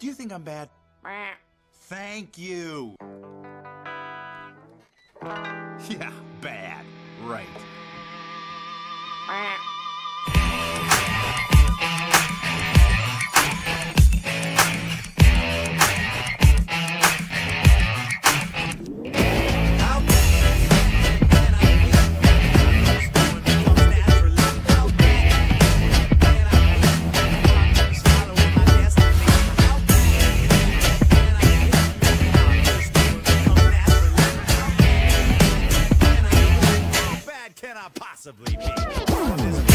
Do you think I'm bad? Thank you. Yeah, bad. Right. Boom.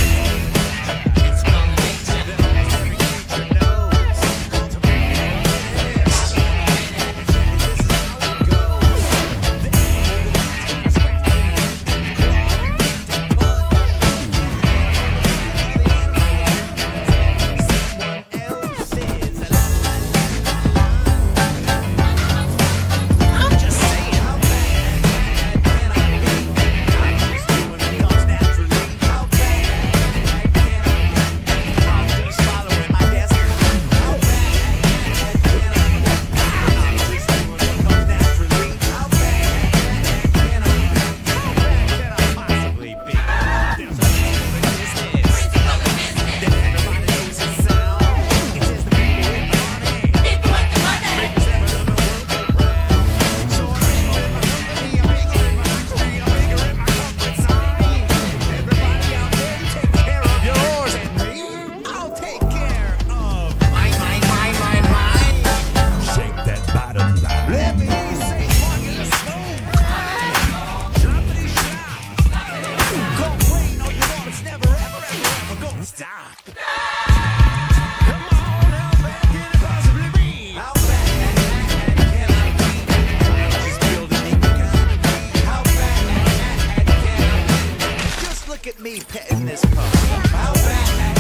petting this pup.